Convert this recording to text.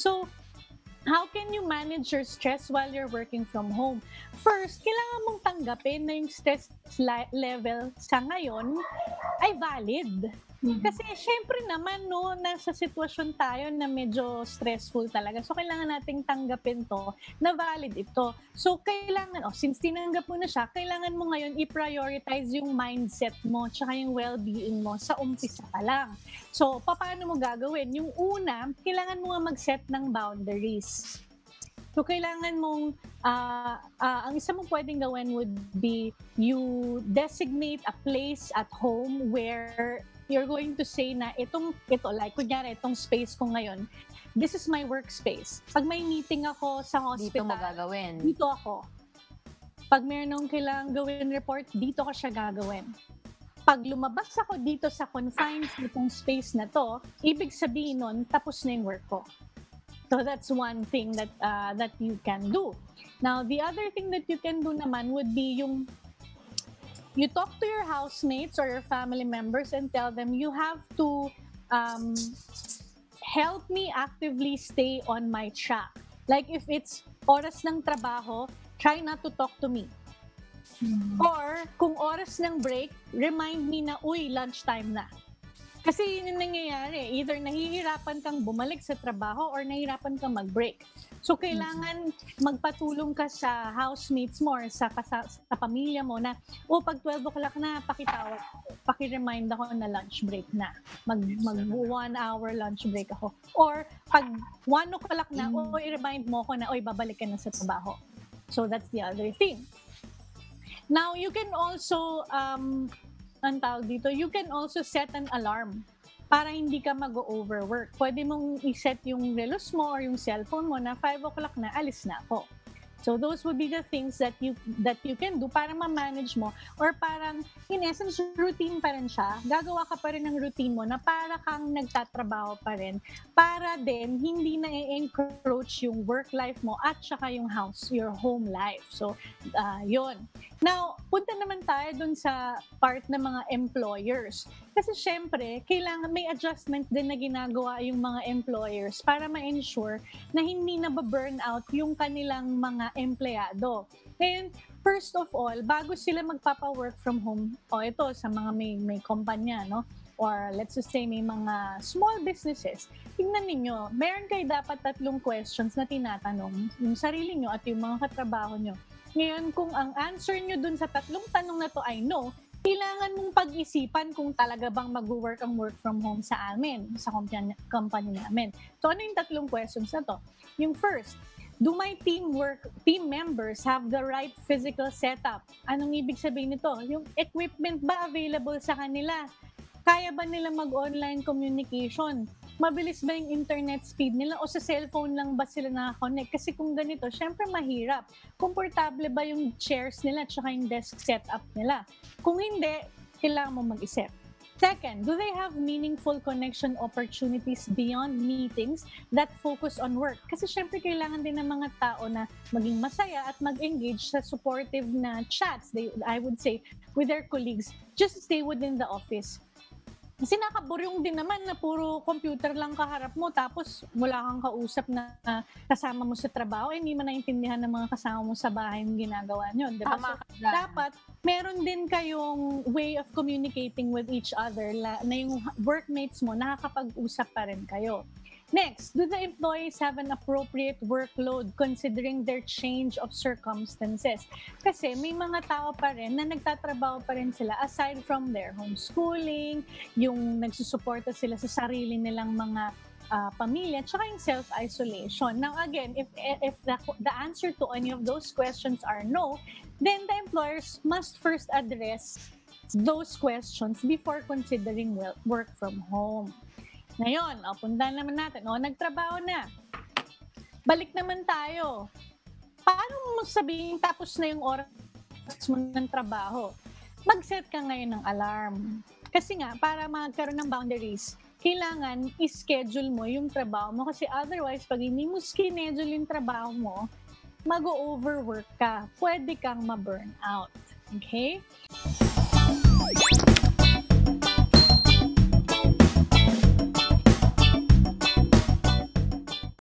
So, how can you manage your stress while you're working from home? First, kailangan mong tang tanggapin na yung stress level sa ngayon ay valid. Mm-hmm. Kasi syempre naman, no, nasa sitwasyon tayo na medyo stressful talaga. So, kailangan nating tanggapin to na valid ito. So, kailangan, oh, since tinanggap mo na siya, kailangan mo ngayon i-prioritize yung mindset mo tsaka yung well-being mo sa umpisa pa lang. So, paano mo gagawin? Yung una, kailangan mo nga mag-set ng boundaries. So, kailangan mong, uh, uh, ang isa mong pwedeng gawin would be you designate a place at home where you're going to say na itong, ito, like, kunyari, itong space ko ngayon, this is my workspace. Pag may meeting ako sa hospital, dito mo gagawin. Dito ako. Pag mayroon kailangang gawin report, dito ko siya gagawin. Pag lumabas ako dito sa confines nitong space na to, ibig sabihin nun, tapos na yung work ko. So that's one thing that uh, that you can do. Now, the other thing that you can do naman would be yung you talk to your housemates or your family members and tell them you have to um, help me actively stay on my track. Like if it's oras ng trabaho, try not to talk to me. Mm-hmm. Or kung oras ng break, remind me na, uy, lunchtime na. Kasi yun yung nangyayari. Either nahihirapan kang bumalik sa trabaho or nahihirapan kang mag-break. So, kailangan magpatulong ka sa housemates mo or sa, sa, sa pamilya mo na, oh, pag 12 o'clock na, pakitawag paki-remind ako na lunch break na. Mag, mag one hour lunch break ako. Or, pag 1 o'clock na, mm. oh, i-remind mo ko na, oy, babalik ka na sa trabaho. So, that's the other thing. Now, you can also um, ang tawag dito, you can also set an alarm para hindi ka mag-overwork. Pwede mong i-set yung relos mo or yung cellphone mo na 5 o'clock na, alis na ako. So those would be the things that you that you can do para ma-manage mo or parang in essence routine pa rin siya. Gagawa ka pa rin ng routine mo na para kang nagtatrabaho pa rin para din hindi na encroach yung work life mo at saka yung house, your home life. So uh, yon. Now, punta naman tayo dun sa part ng mga employers. Kasi syempre, kailangan may adjustment din na ginagawa yung mga employers para ma-ensure na hindi na burn out yung kanilang mga empleyado. Ngayon, first of all, bago sila magpapa-work from home, o ito sa mga may, may kumpanya, no? or let's just say may mga small businesses, tingnan ninyo, meron kayo dapat tatlong questions na tinatanong yung sarili nyo at yung mga katrabaho nyo ngayon, kung ang answer nyo dun sa tatlong tanong na to ay no, kailangan mong pag-isipan kung talaga bang mag-work ang work from home sa amin, sa company, company namin. So ano yung tatlong questions na to? Yung first, do my team work team members have the right physical setup? Anong ibig sabihin nito? Yung equipment ba available sa kanila? Kaya ba nila mag-online communication? mabilis ba yung internet speed nila o sa cellphone lang ba sila nakakonect? Kasi kung ganito, syempre mahirap. Komportable ba yung chairs nila at yung desk setup nila? Kung hindi, kailangan mo mag-isip. Second, do they have meaningful connection opportunities beyond meetings that focus on work? Kasi syempre kailangan din ng mga tao na maging masaya at mag-engage sa supportive na chats, they, I would say, with their colleagues. Just stay within the office kasi nakaburyong din naman na puro computer lang kaharap mo tapos wala kang kausap na uh, kasama mo sa trabaho, eh, hindi mo naintindihan ng mga kasama mo sa bahay yung ginagawa nyo. Diba? Tama so, dapat meron din kayong way of communicating with each other la, na yung workmates mo nakakapag-usap pa rin kayo. Next, do the employees have an appropriate workload considering their change of circumstances? Kasi may mga tao pa rin na nagtatrabaho pa rin sila aside from their homeschooling, yung nagsusuporta sila sa sarili nilang mga uh, pamilya, tsaka yung self-isolation. Now again, if, if the, the answer to any of those questions are no, then the employers must first address those questions before considering work from home. Ngayon, o, punta naman natin. O, nagtrabaho na. Balik naman tayo. Paano mo sabihin tapos na yung oras mo ng trabaho? Mag-set ka ngayon ng alarm. Kasi nga, para magkaroon ng boundaries, kailangan i-schedule mo yung trabaho mo. Kasi otherwise, pag hindi mo schedule yung trabaho mo, mag-overwork ka. Pwede kang ma-burn out. Okay?